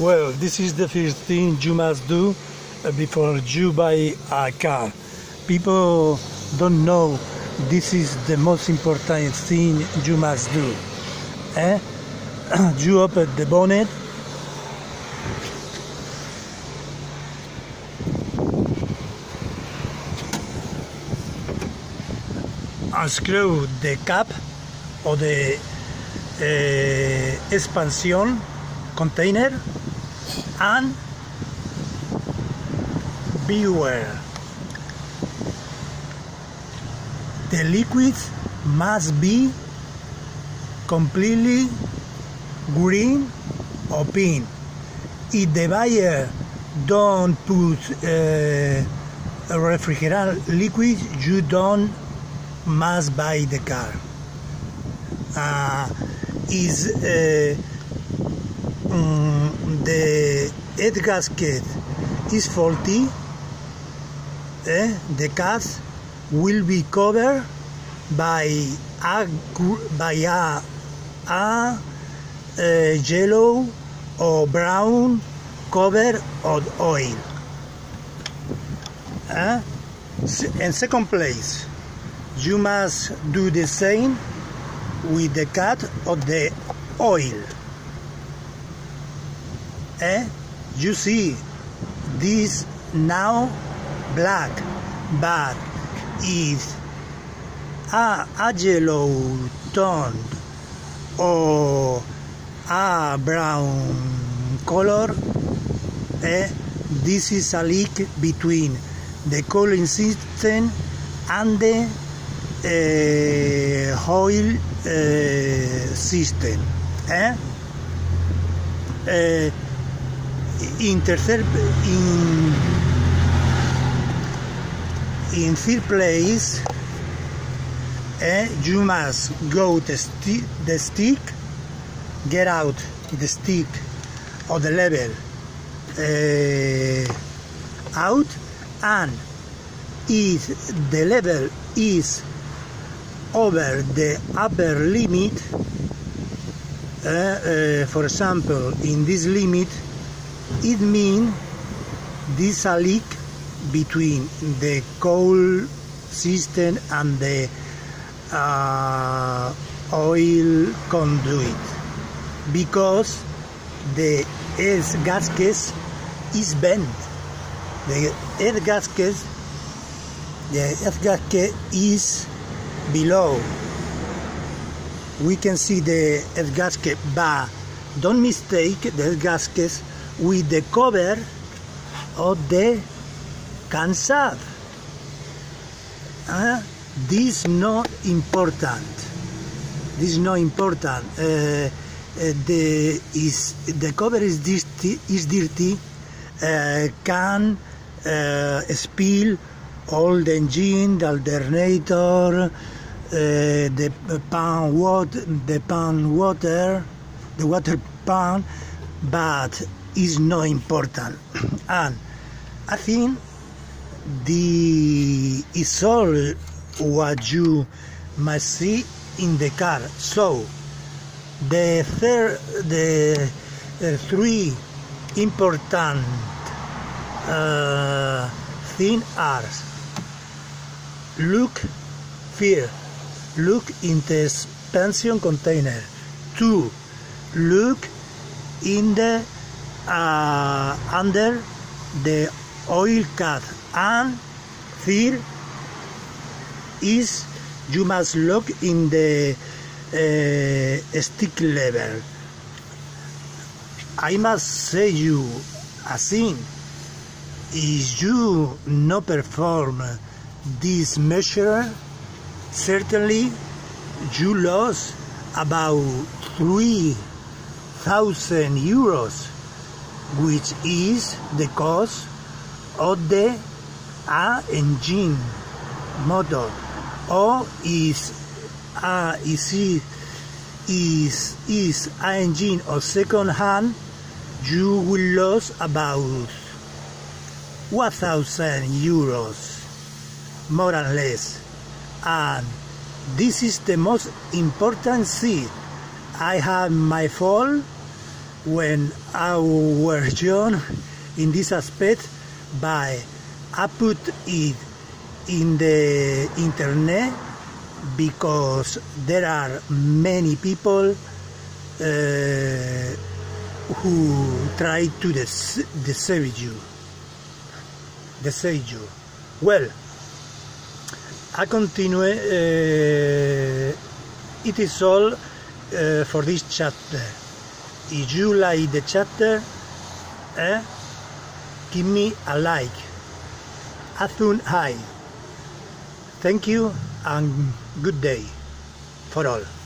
Well, this is the first thing you must do uh, before you buy a car. People don't know this is the most important thing you must do. Eh? you open the bonnet. Unscrew the cap or the uh, expansion container and beware. The liquid must be completely green or pink. If the buyer don't put uh, a refrigerant liquid you don't must buy the car. Uh, is uh, um, the head gasket is faulty, eh, the car will be covered by a by a, a, a yellow or brown cover of oil. Eh? In second place, you must do the same with the cut of the oil. Eh? You see, this now black, but is a, a yellow tone or a brown color. Eh? This is a leak between the cooling system and the uh, oil uh, system. Eh? Uh, tercer in in third place eh, you must go the, sti the stick get out the stick of the level uh, out and if the level is over the upper limit uh, uh, for example in this limit it means this a leak between the coal system and the uh, oil conduit because the air gasket is bent. The air gasket, the air gasket is below. We can see the air gasket, but don't mistake the air gasket with the cover of the camshaft. Uh, this not important. This not important. Uh, uh, the is the cover is dirty. Is dirty. Uh, can uh, spill all the engine, the alternator, uh, the pan water, the pan water, the water pan, but is not important. And I think the is all what you must see in the car. So the third, the uh, three important uh, things are look fear, look in the expansion container. Two, look in the uh, under the oil cut. And third is you must look in the uh, stick level. I must say you a thing if you not perform this measure certainly you lost about 3000 euros which is the cost of the A engine motor. Or is a is is is a engine or second hand? You will lose about 1000 euros more or less. And this is the most important thing I have my phone when I was young in this aspect, but I put it in the internet because there are many people uh, who try to deceive you. Deceive you. Well, I continue. Uh, it is all uh, for this chapter. If you like the chapter, eh, give me a like. A thumb high. Thank you and good day for all.